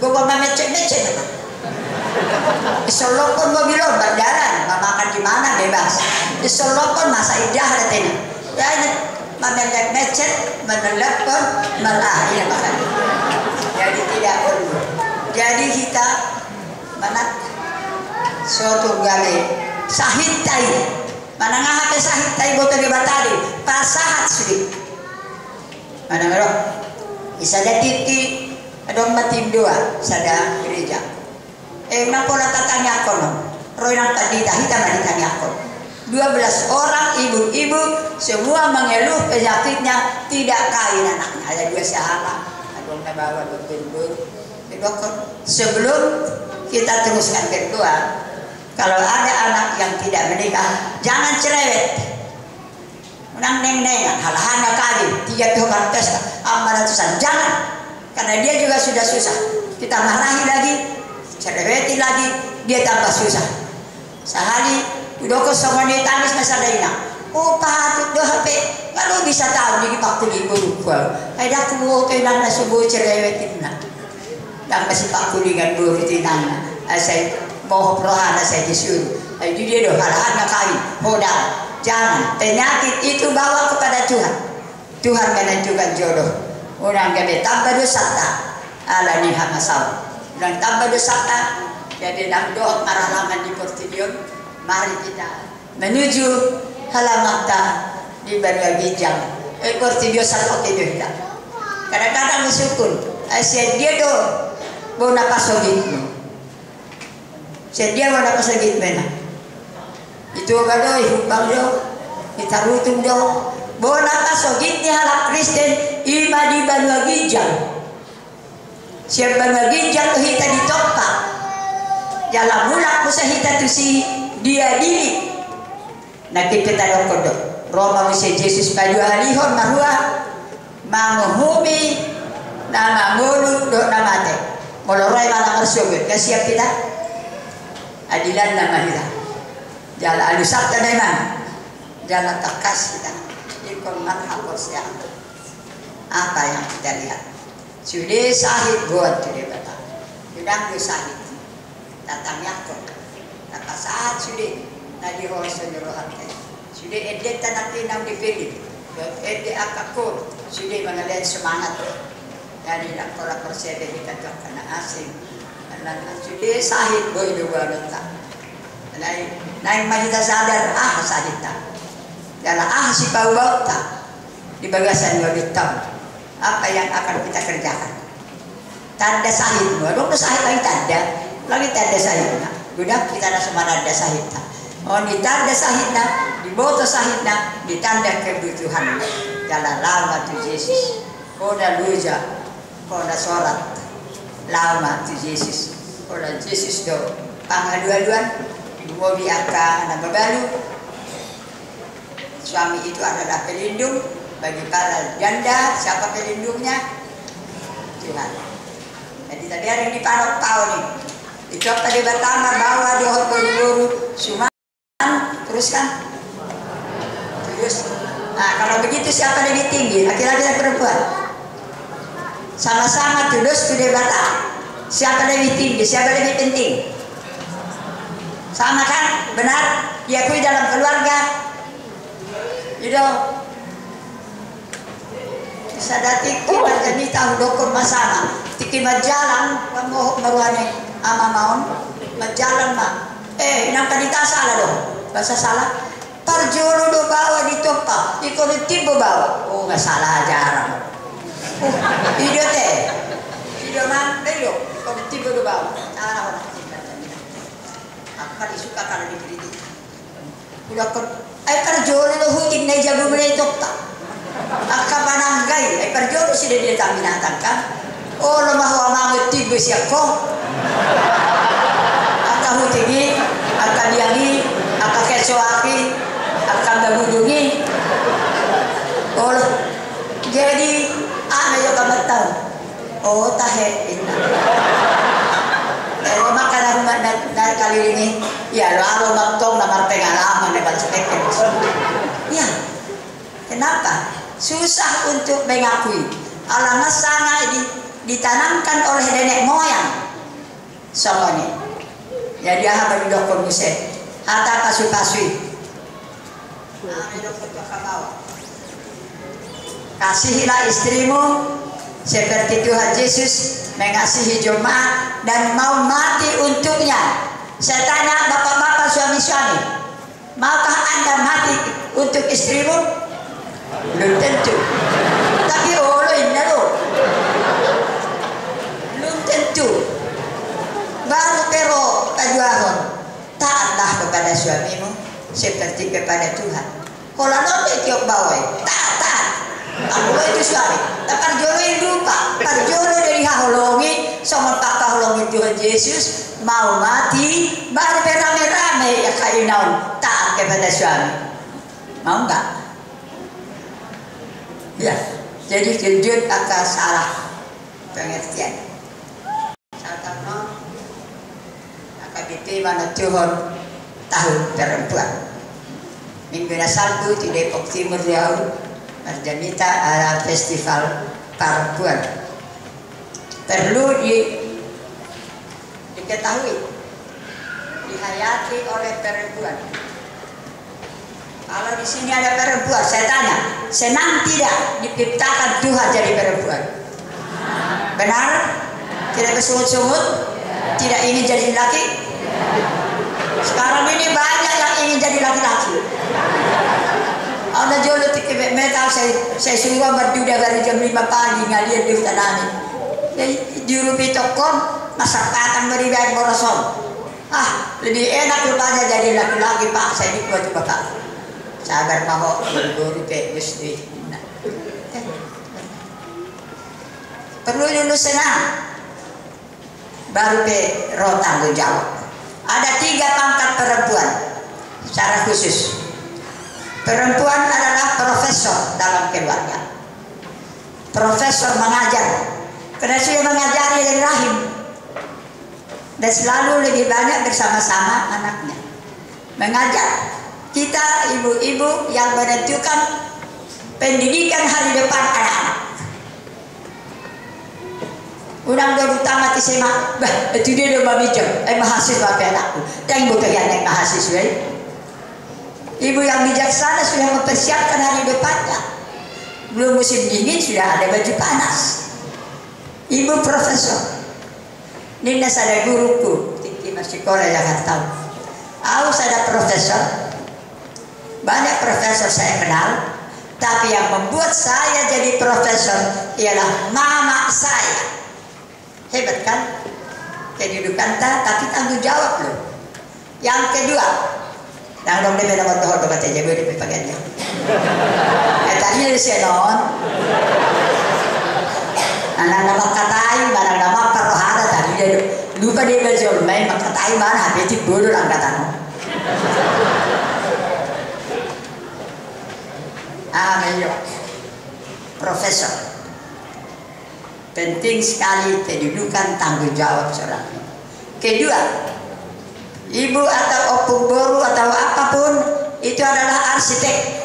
Gue mau mecek-mecek apa? Isolopon mobil berjalan, makan di mana bebas. Isolopon masa idah tena. Ya ini memelek mecet, menelepon, malah ini makan. Jadi tidak perlu. Jadi kita mana suatu gale. Sahid tai. Manangah hati sahid tai boto di batali pasahat sudi. Mana ngero? Isada titi adong matim dua sada gereja. Eh nang pola tatanya kono. Roy nang tadi dah hitam tanya kono. 12 orang ibu-ibu semua mengeluh penyakitnya tidak kain anaknya. Ada dua sahabat adong bawa betul-betul sebelum kita teruskan berdua kalau ada anak yang tidak menikah, jangan cerewet. Menang neng neng, hal-hal kali, tiga tuhan tes, amal ratusan, jangan. Karena dia juga sudah susah. Kita marahi lagi, cereweti lagi, dia tambah susah. Sehari, udah ke ni tangis masa daina. Patut do HP, kalau bisa tahu di waktu ibu lupa. Ada aku mau kenal na subuh cerewet na. Dan masih pak kulingan buru tinang. Saya mau rohana saya disuruh. Jadi dia doh hal kali modal jangan. Penyakit itu bawa kepada Tuhan. Tuhan menentukan jodoh. Orang kami tambah dosa ala ni hamasau orang tambah dosa jadi nak doa maralaman di Portugion mari kita menuju halaman di Bania Bijang. Eh Portugion satu itu kita kadang-kadang bersyukur. Saya dia doh bona pasogit sedia wala pasagit mena itu agado ihubang do itarutung do. Bona pasogit ni halak Kristen ima di banwagijang siya banwagijang hita di topa jala mulak mo sa hita tu si dia dili nakipita do kodo Roma mo si Jesus padua halihon mahua manguhumi na mangulu do na mate moloroy malang arsyog kasiap kita? Adilan na mahira jala alusap ta man jala takas kita. Ikon man hapos apa yang kita lihat? Sudah sahid buat sudah bata sudah sahid tatang yakon kata saat sudah nadi hoy senyuruh hati sudah edet tanah pinang dipilih edet akakul sudah mengalir semangat dari nak pola persede kita kena asing sudah sahid boy dua letak Naik, naik kita sadar ah sahid tak. Dalam ah si bau tak. Di bagasan tahun. Apa yang akan kita kerjakan? Tanda sahid dua, dong sahid lagi tanda, lagi tanda sahid. Sudah kita ada semana ada sahid Oh di tanda sahid nak, di boto sahid nak, di tanda kebutuhan. Dalam lama tu Yesus. Koda luja, koda sholat, lama tu Yesus. Koda Yesus do. Pangaduan-duan Bobi akan babalu suami itu adalah pelindung bagi para janda. Siapa pelindungnya? Tuhan. Jadi tadi hari ini panok tahu nih itu tadi pertama bawa di hotel guru. Suman teruskan terus nah kalau begitu siapa lebih tinggi laki-laki dan perempuan sama-sama tulus sudah batal siapa lebih tinggi siapa lebih penting sama kan? Benar? Diakui dalam keluarga. Itu sadati kita jadi tahu dokter masalah. Tiki majalan kamu meruane ama maun majalan mah. Eh, nang tadi tak salah dong. Bahasa salah. Parjolo do bawa di topa, iko di tibo bawa. Oh, nggak salah ajaran. Oh, ide teh. Ide man, di tibo do bawa. Cara orang. Apa disuka kalau dikritik? udah ke ay perjolo lo huting na jago mo na itok ta aka pananggay ay dia tak binatang oh lo mahu mamut tibo siya ko aka hutingi aka diangi aka kecoaki aka gabudungi oh jadi ano yung kamatang oh tahe pero makanan na, na, na kalilingi ya lo alo magtong na marpengalaman na balsapek ya kenapa? Susah untuk mengakui. Alangan sana di, ditanamkan oleh nenek moyang. Semuanya jadi aha bagi dokter muse hata kasu kasui kasihilah istrimu seperti Tuhan Yesus mengasihi jemaat dan mau mati untuknya. Saya tanya bapak-bapak suami-suami, maukah anda mati untuk istrimu? Belum tentu. Tapi oh ini lo, belum tentu. Baru pero kajuahon, taatlah kepada suamimu seperti kepada Tuhan. Kalau nanti tiok bawah, taat, taat. Aku itu suami. Tapi jolo lupa. Jolo dari haholongi sama tak haholongi Tuhan Yesus mau mati baru berame-rame ya kayu naon taat kepada suami. Mau enggak? Ya. Jadi kejut akan salah pengertian. Akan diterima Tuhan tahun perempuan. Minggu salbu di Depok Timur Riau Marjanita ada festival perempuan. Perlu di, diketahui, dihayati oleh perempuan. Kalau di sini ada perempuan, saya tanya, senang tidak diciptakan Tuhan jadi perempuan? Benar? Tidak bersungut-sungut? Tidak ingin jadi laki? Sekarang ini banyak yang ingin jadi laki-laki. Ana jolo tike meta saya saya suruh berduda dari jam 5 pagi ngalian di tanami. Di rupi tokom masakatan meribet boroson. Ah, lebih enak rupanya jadi laki-laki Pak. Saya di buat bapak. Sabar mau guru pe gusti. Perlu dulu senang. Baru pe roh tanggung jawab. Ada tiga pangkat perempuan secara khusus. Perempuan adalah profesor dalam keluarga. Profesor mengajar. Karena sudah mengajari dari rahim. Dan selalu lebih banyak bersama-sama anaknya. Mengajar. Kita ibu-ibu yang menentukan pendidikan hari depan anak-anak. Unang utama ti sema, bah, itu dia do babijam, eh mahasiswa pe anakku. Dan bukan yang mahasiswa. Eh. Ibu yang bijaksana sudah mempersiapkan hari depannya. Belum musim dingin sudah ada baju panas. Ibu profesor. Nina sada guruku, Tiki masih sekolah jangan tahu. Aku ada profesor. Banyak profesor saya kenal. Tapi yang membuat saya jadi profesor ialah mama saya. Hebat kan? Kedudukan tak, tapi tanggung jawab loh. Yang kedua, Nang dong dia nama doh doh baca jago dia pakaiannya. Eh tadi dia senon. Anak nama katai, mana nama perhara tadi dia lupa dia belajar main makatai mana habis itu bodoh angkatan. Ah, meyo. Profesor. Penting sekali kedudukan tanggung jawab seorang. Kedua, ibu atau opung boru atau apa pun itu adalah arsitek.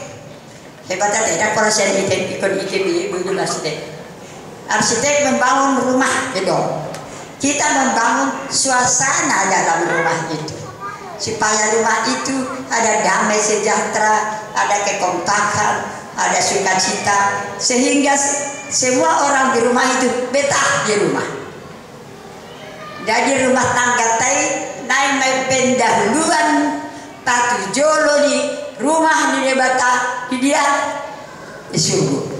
Hebatnya tidak saya ikut ikut ibu itu arsitek. Arsitek membangun rumah gitu. Kita membangun suasana dalam rumah itu supaya rumah itu ada damai sejahtera, ada kekompakan, ada sukacita sehingga semua orang di rumah itu betah di rumah. Jadi rumah tangga tai naik mai pendahuluan patu jolo di rumah di debata di dia di.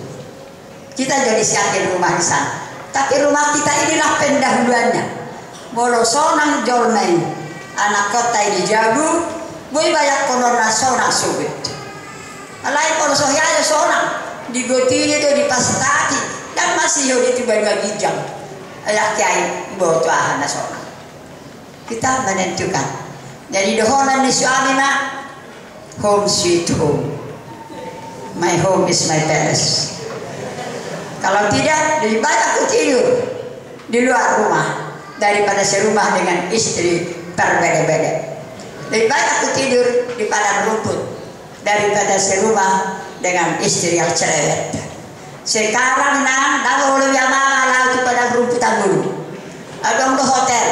Kita jadi siapin rumah di sana. Tapi rumah kita inilah pendahuluannya. Molo sonang jolmai anak kota ini jago boy banyak kono na sona subit alai kono so di to di pastati dan masih yo di tiba gijang ayak kiai boto ahana sona kita menentukan. Jadi dohonan ni suami na home sweet home. My home is my palace. Kalau tidak lebih banyak aku tidur di luar rumah daripada serumah dengan istri berbeda-beda. Lebih baik aku tidur di padang rumput daripada serumah dengan istri yang cerewet. Sekarang nang dah boleh yang laut di padang rumput dulu. Ada di hotel.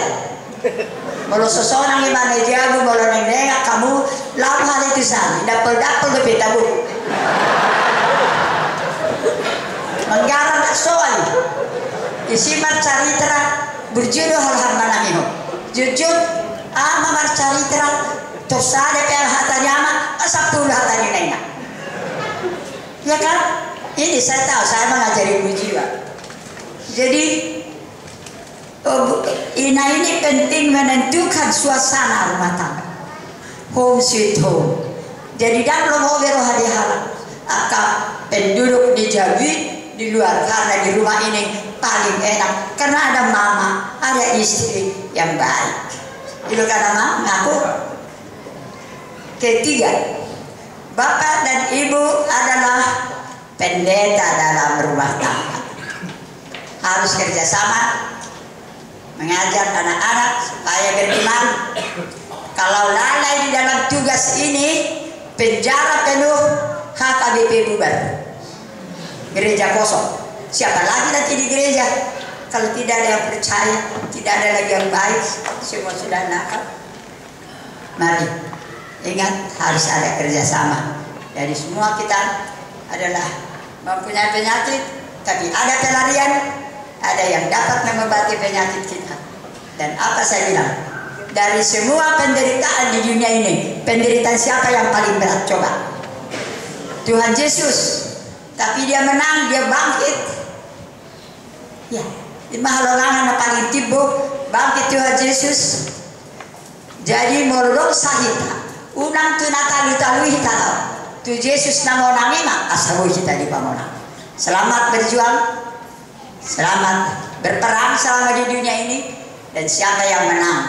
Kalau seseorang di mana jago, kalau nengak kamu lalu hari itu sana, dapat dapat lebih tahu. Menggarang tak soal. Isimat cerita berjudul hal-hal mana Jujur ama marcaritra tosade per hatanyama asaptul hatanina ya kan ini saya tahu saya mengajari ibu jiwa. Jadi oh, Ina ini penting menentukan suasana rumah tangga. Home sweet home. Jadi dan mau bero hadiah akan penduduk dijabi di luar karena di rumah ini paling enak. Karena ada mama ada istri yang baik. Itu karena ngaku. Ketiga, bapak dan ibu adalah pendeta dalam rumah tangga. Harus kerjasama mengajar anak-anak supaya beriman. Kalau lalai di dalam tugas ini, penjara penuh HKBP bubar. Gereja kosong. Siapa lagi nanti di gereja? Kalau tidak ada yang percaya, tidak ada lagi yang baik, semua sudah nakal. Mari, ingat harus ada kerjasama. Jadi semua kita adalah mempunyai penyakit, tapi ada pelarian, ada yang dapat mengobati penyakit kita. Dan apa saya bilang? Dari semua penderitaan di dunia ini, penderitaan siapa yang paling berat? Coba. Tuhan Yesus. Tapi dia menang, dia bangkit. Ya, di mahalolana na paling tibo bangkit Tuhan Yesus jadi morong sahita unang tu natalu-talu hitalaw tu Yesus na mo nangima asabu kita di pamona. Selamat berjuang selamat berperang selama di dunia ini dan siapa yang menang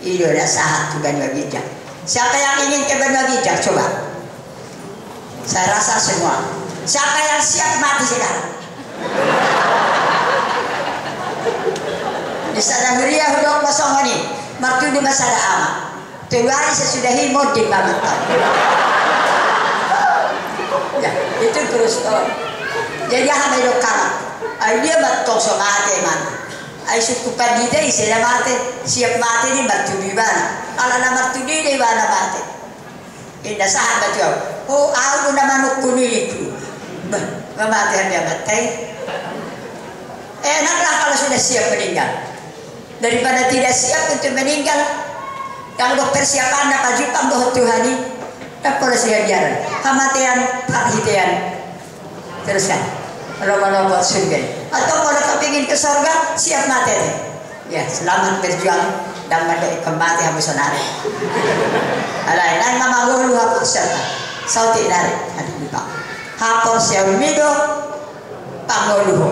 itu adalah sahat Tuhan bijak. Siapa yang ingin ke bijak coba. Saya rasa semua. Siapa yang siap mati sekarang? Di sana huria hudong kosongoni martu di masada ama tuwari sesudahi modin banget ya itu terus oh. jadi hame do kala ay dia batok so mate man. Ay suku padida isi na mate siap mate di martu di bana ala na martu di di bana mate inda sahabat yo oh aku naman ukuniku bah mamate dia batay enaklah kalau sudah siap meninggal. Daripada tidak siap untuk meninggal yang dokter siapa anda? Pajukan doh Tuhani apa siap jalan kematian perhitian teruskan kalau buat surga atau kalau kau ingin ke surga siap mati. Ya selamat berjuang. Dan mati kembali habis sonare alai nan mama lu hapus serta sauti dari hadi lupa. Hapus yang mido pangolu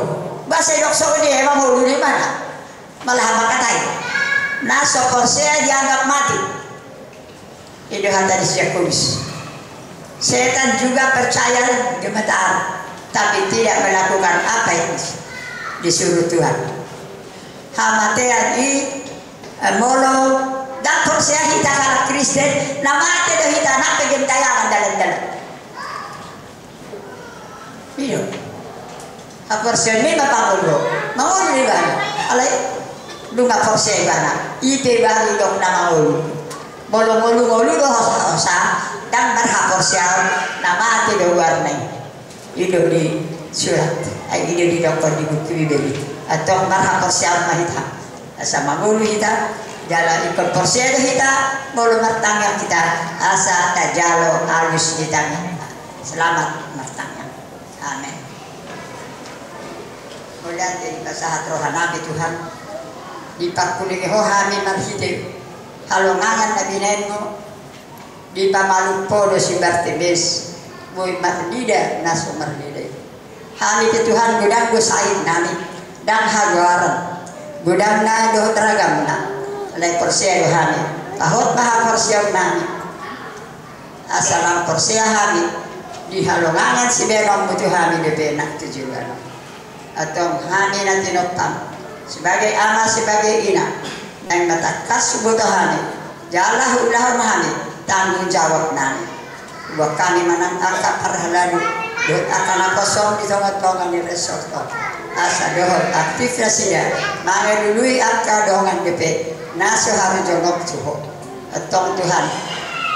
bahasa dok so dia emang mau di mana? Malah makatai nah saya dianggap mati. Itu kata di Yakobus setan juga percaya gemetar tapi tidak melakukan apa yang disuruh Tuhan. Hamatean i eh, molo dan saya kita kalau Kristen nama ada kita nak pegentayangan dalam-dalam. Iya. Apa sih ini bapak Mau di mana? Alai lunga forse bana ite bari dong nama ulu. Bolo bolo ulu do hosa hosa dan berhak forse nama ate do warna itu di surat. Ay itu di dokter di buku bibeli atau berhak forse mahita sama bulu kita jalan ikut forse do kita bolo martangga kita. Asa tajalo alus kita selamat martangga amin. Mulia dari bahasa rohani Tuhan di pakuli ho hami marhide. Halongangan na binayin di pamalumpo do si Bartibes boy mardida naso mardida. Hani ke Tuhan gudang go said nami. Dan haguaran gudang na do teragam na. Lay porsia do hani tahot maha porsia nami. Asalang porsia hani di halongangan si benom mutu hani de benak tujuan. Atau hani na tinopam sebagai ama sebagai ina. Yang matakas butuh hani jalah ulah hani tanggung jawab nani buat kami manang angka parhaladu dot akan kosong di tengah tongan di resort asa dohot aktif na sila mga lului angka dongan depe naso haru jongok tuho atong Tuhan.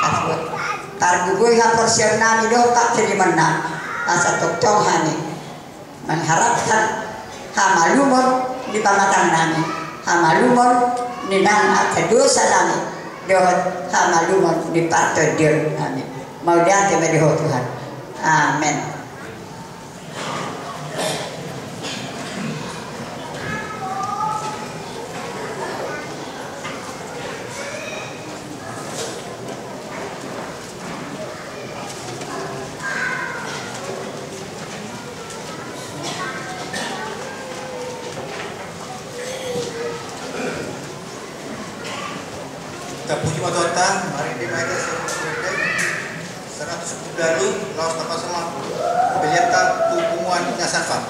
Kasbut targugoy ha porsyon nami doh tak terima na asa toktong hani mengharapkan hamalumon di pamatang nami hamalumon ni nang at dosa nami dohot hamalumon di parto dir amin. Mau diante mediho Tuhan. Amin Kita puji Tuhan, mari di mereka seratus dalu laos tanpa sama beliatan tupungan nyasakan.